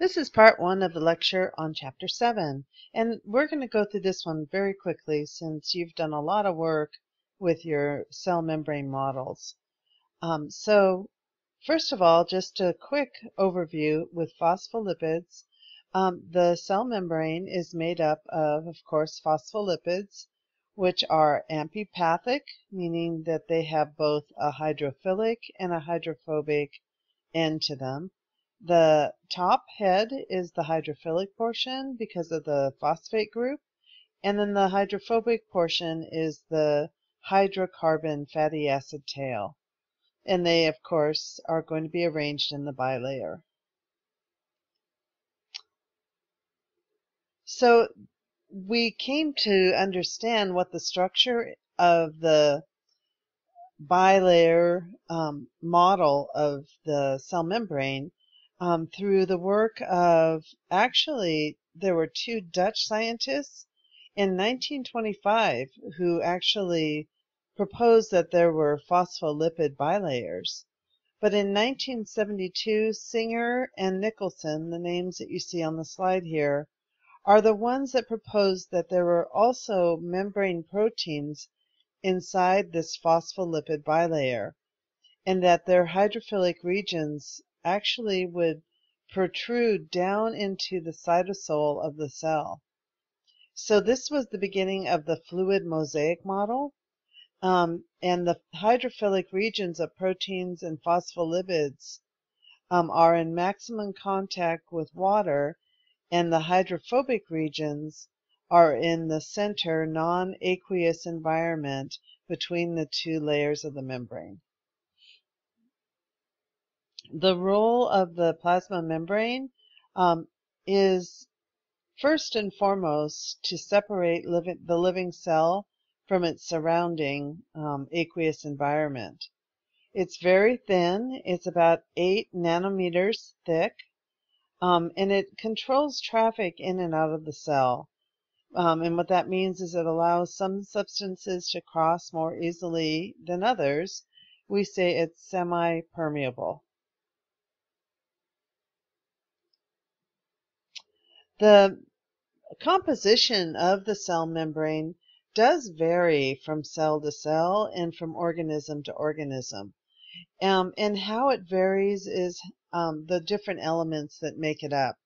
This is part one of the lecture on chapter seven, and we're going to go through this one very quickly since you've done a lot of work with your cell membrane models. Um, so, first of all, just a quick overview with phospholipids. Um, the cell membrane is made up of, of course, phospholipids, which are amphipathic, meaning that they have both a hydrophilic and a hydrophobic end to them. The top head is the hydrophilic portion because of the phosphate group, and then the hydrophobic portion is the hydrocarbon fatty acid tail. And they, of course, are going to be arranged in the bilayer. So we came to understand what the structure of the bilayer um, model of the cell membrane um, through the work of actually there were two Dutch scientists in 1925 who actually proposed that there were phospholipid bilayers. But in 1972, Singer and Nicolson, the names that you see on the slide here, are the ones that proposed that there were also membrane proteins inside this phospholipid bilayer and that their hydrophilic regions actually would protrude down into the cytosol of the cell. So this was the beginning of the fluid mosaic model. Um, and the hydrophilic regions of proteins and phospholipids um, are in maximum contact with water, and the hydrophobic regions are in the center non-aqueous environment between the two layers of the membrane the role of the plasma membrane um, is first and foremost to separate living, the living cell from its surrounding um, aqueous environment. It's very thin, it's about 8 nanometers thick, um, and it controls traffic in and out of the cell. Um, and what that means is it allows some substances to cross more easily than others. We say it's semi-permeable. The composition of the cell membrane does vary from cell to cell and from organism to organism. Um, and how it varies is um, the different elements that make it up.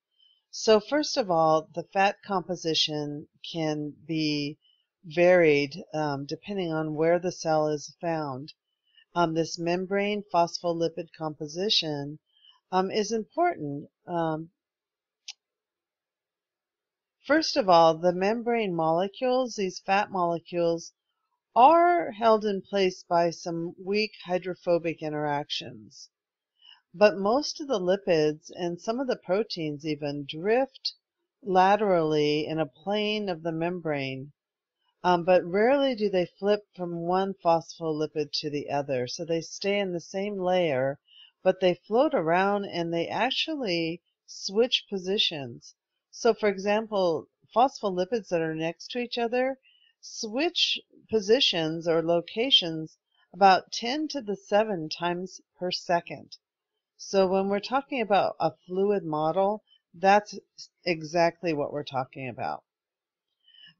So first of all, the fat composition can be varied um, depending on where the cell is found. Um, this membrane phospholipid composition um, is important um, First of all, the membrane molecules, these fat molecules, are held in place by some weak hydrophobic interactions. But most of the lipids and some of the proteins even drift laterally in a plane of the membrane, um, but rarely do they flip from one phospholipid to the other. So they stay in the same layer, but they float around and they actually switch positions. So, for example, phospholipids that are next to each other switch positions or locations about 10 to the 7 times per second. So when we're talking about a fluid model, that's exactly what we're talking about.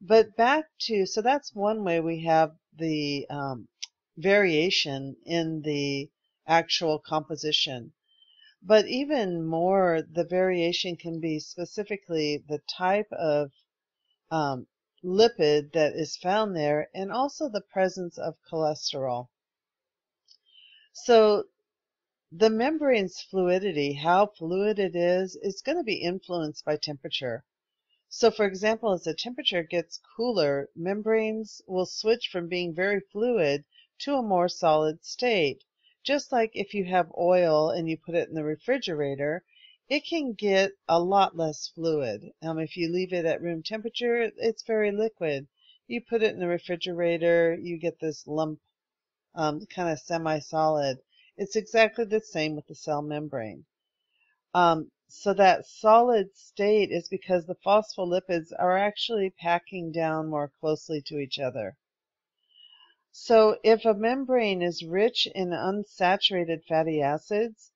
But back to, so that's one way we have the um, variation in the actual composition. But even more, the variation can be specifically the type of um, lipid that is found there and also the presence of cholesterol. So the membrane's fluidity, how fluid it is, is going to be influenced by temperature. So for example, as the temperature gets cooler, membranes will switch from being very fluid to a more solid state. Just like if you have oil and you put it in the refrigerator, it can get a lot less fluid. Um, if you leave it at room temperature, it's very liquid. You put it in the refrigerator, you get this lump, um, kind of semi-solid. It's exactly the same with the cell membrane. Um, so that solid state is because the phospholipids are actually packing down more closely to each other. So if a membrane is rich in unsaturated fatty acids,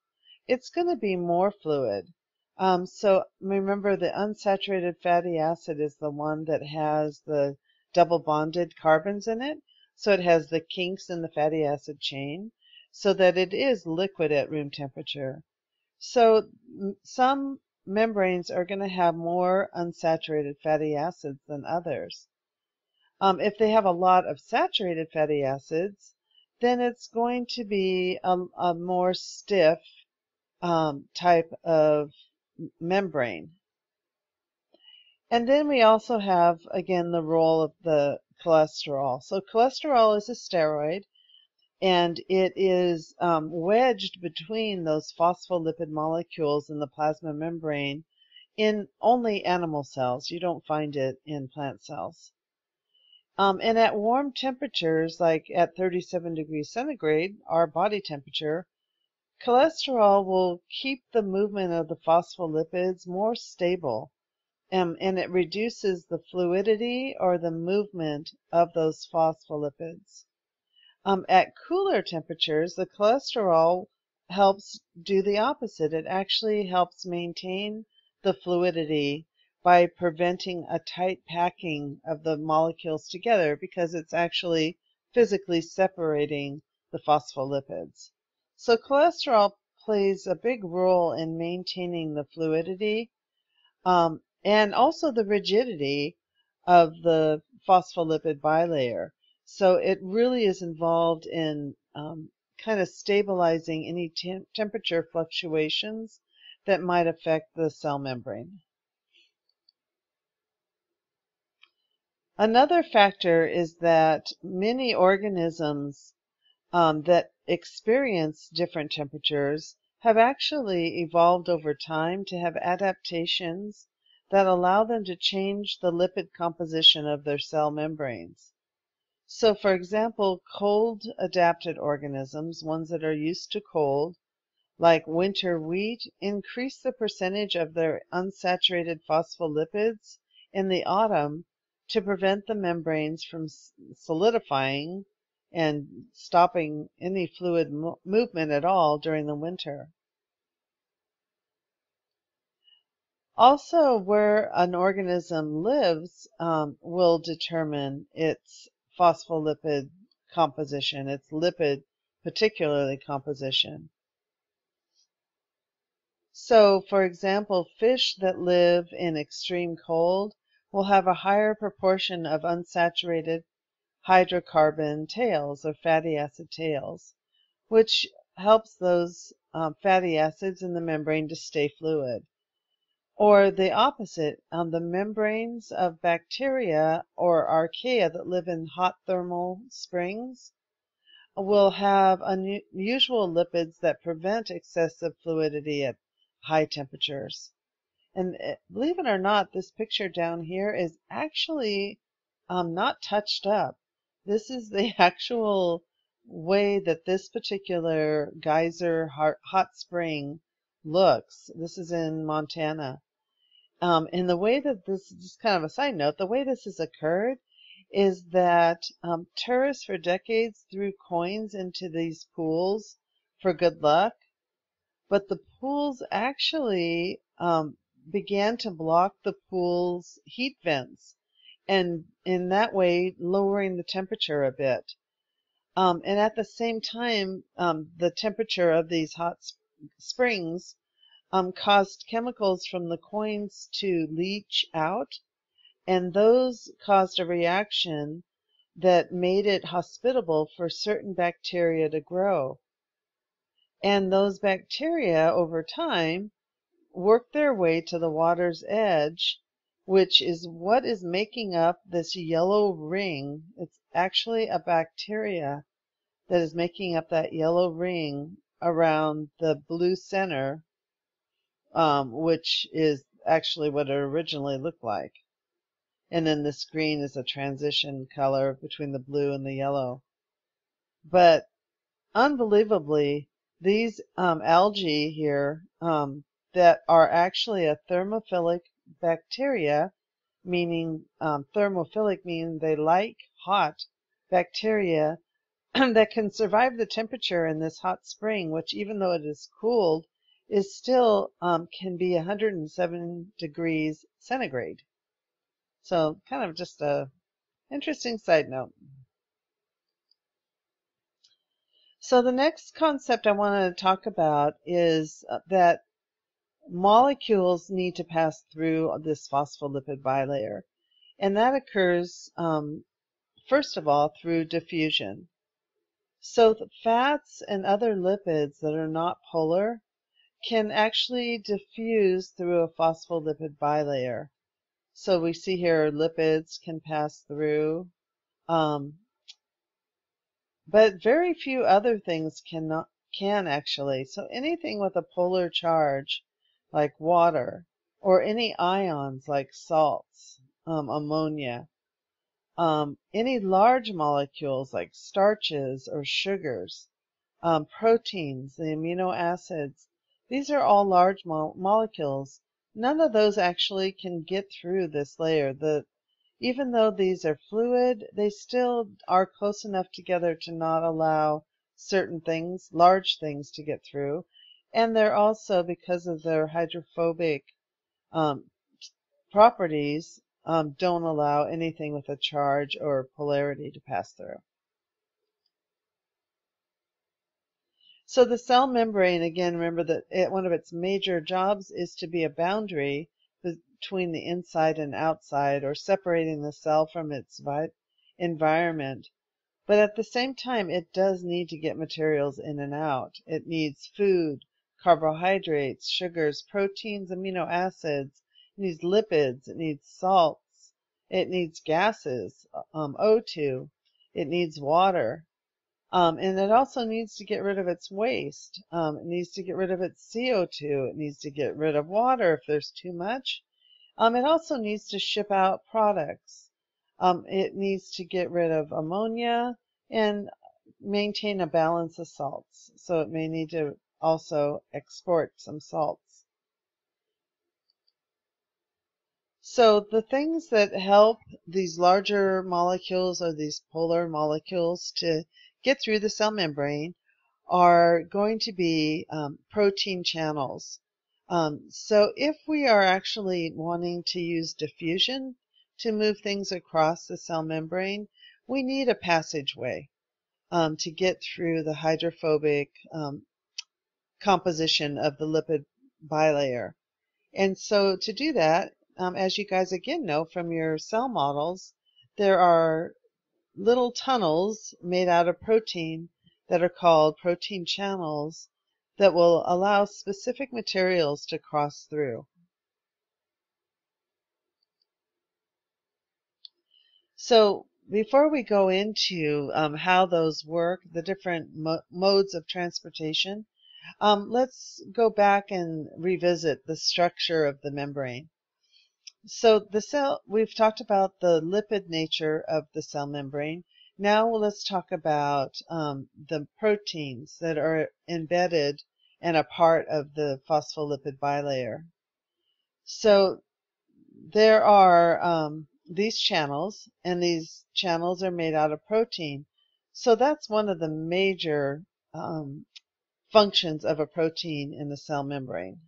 it's going to be more fluid. Um, so remember the unsaturated fatty acid is the one that has the double bonded carbons in it. So it has the kinks in the fatty acid chain so that it is liquid at room temperature. So some membranes are going to have more unsaturated fatty acids than others. Um, if they have a lot of saturated fatty acids, then it's going to be a, a more stiff um, type of membrane. And then we also have, again, the role of the cholesterol. So cholesterol is a steroid, and it is um, wedged between those phospholipid molecules in the plasma membrane in only animal cells. You don't find it in plant cells. Um, and at warm temperatures, like at 37 degrees centigrade, our body temperature, cholesterol will keep the movement of the phospholipids more stable um, and it reduces the fluidity or the movement of those phospholipids. Um, at cooler temperatures, the cholesterol helps do the opposite. It actually helps maintain the fluidity by preventing a tight packing of the molecules together because it's actually physically separating the phospholipids. So cholesterol plays a big role in maintaining the fluidity um, and also the rigidity of the phospholipid bilayer. So it really is involved in um, kind of stabilizing any te temperature fluctuations that might affect the cell membrane. Another factor is that many organisms um, that experience different temperatures have actually evolved over time to have adaptations that allow them to change the lipid composition of their cell membranes. So, for example, cold adapted organisms, ones that are used to cold, like winter wheat, increase the percentage of their unsaturated phospholipids in the autumn to prevent the membranes from solidifying and stopping any fluid mo movement at all during the winter. Also, where an organism lives um, will determine its phospholipid composition, its lipid particularly composition. So, for example, fish that live in extreme cold will have a higher proportion of unsaturated hydrocarbon tails or fatty acid tails, which helps those um, fatty acids in the membrane to stay fluid. Or the opposite, um, the membranes of bacteria or archaea that live in hot thermal springs will have unusual lipids that prevent excessive fluidity at high temperatures. And eh, believe it or not, this picture down here is actually um, not touched up. This is the actual way that this particular geyser hot spring looks. This is in Montana. Um, and the way that this, just kind of a side note, the way this has occurred is that um, tourists for decades threw coins into these pools for good luck, but the pools actually um, began to block the pool's heat vents and in that way lowering the temperature a bit. Um, and at the same time, um, the temperature of these hot sp springs um, caused chemicals from the coins to leach out, and those caused a reaction that made it hospitable for certain bacteria to grow. And those bacteria, over time, work their way to the water's edge, which is what is making up this yellow ring. It's actually a bacteria that is making up that yellow ring around the blue center, um, which is actually what it originally looked like. And then this green is a transition color between the blue and the yellow. But unbelievably, these um, algae here um, that are actually a thermophilic bacteria, meaning um, thermophilic meaning they like hot bacteria that can survive the temperature in this hot spring, which even though it is cooled, is still um, can be 107 degrees centigrade. So kind of just a interesting side note. So the next concept I want to talk about is uh, that molecules need to pass through this phospholipid bilayer. And that occurs, um, first of all, through diffusion. So the fats and other lipids that are not polar can actually diffuse through a phospholipid bilayer. So we see here lipids can pass through, um, but very few other things cannot can actually. So anything with a polar charge, like water, or any ions like salts, um, ammonia, um, any large molecules like starches or sugars, um, proteins, the amino acids, these are all large mo molecules. None of those actually can get through this layer. The even though these are fluid, they still are close enough together to not allow certain things, large things, to get through. And they're also, because of their hydrophobic um, properties, um, don't allow anything with a charge or polarity to pass through. So the cell membrane, again, remember that it, one of its major jobs is to be a boundary between the inside and outside or separating the cell from its environment. But at the same time, it does need to get materials in and out. It needs food, carbohydrates, sugars, proteins, amino acids. It needs lipids. It needs salts. It needs gases, um, O2. It needs water. Um, and it also needs to get rid of its waste. Um, it needs to get rid of its CO2. It needs to get rid of water if there's too much. Um, it also needs to ship out products. Um, it needs to get rid of ammonia and maintain a balance of salts. So it may need to also export some salts. So the things that help these larger molecules or these polar molecules to get through the cell membrane are going to be um, protein channels. Um, so if we are actually wanting to use diffusion to move things across the cell membrane, we need a passageway um, to get through the hydrophobic um, composition of the lipid bilayer. And so to do that, um, as you guys again know from your cell models, there are little tunnels made out of protein that are called protein channels that will allow specific materials to cross through. So before we go into um, how those work, the different mo modes of transportation, um, let's go back and revisit the structure of the membrane. So the cell, we've talked about the lipid nature of the cell membrane. Now let's talk about um, the proteins that are embedded and a part of the phospholipid bilayer. So there are um, these channels, and these channels are made out of protein. So that's one of the major um, functions of a protein in the cell membrane.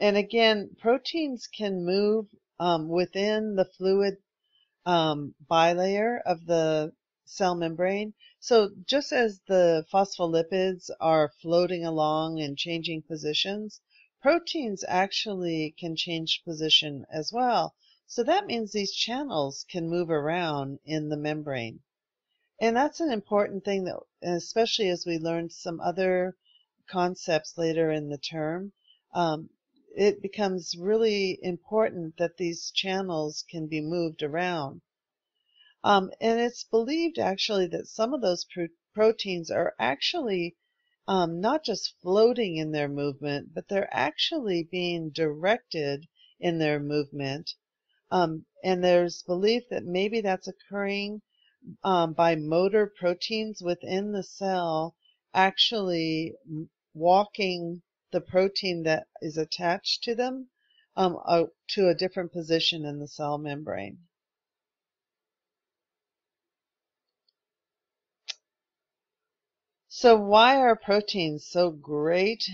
And again, proteins can move um, within the fluid um, bilayer of the cell membrane. So just as the phospholipids are floating along and changing positions, proteins actually can change position as well. So that means these channels can move around in the membrane. And that's an important thing that, especially as we learn some other concepts later in the term, um, it becomes really important that these channels can be moved around. Um, and it's believed actually that some of those pro proteins are actually um, not just floating in their movement, but they're actually being directed in their movement. Um, and there's belief that maybe that's occurring um, by motor proteins within the cell actually walking the protein that is attached to them um, uh, to a different position in the cell membrane. So why are proteins so great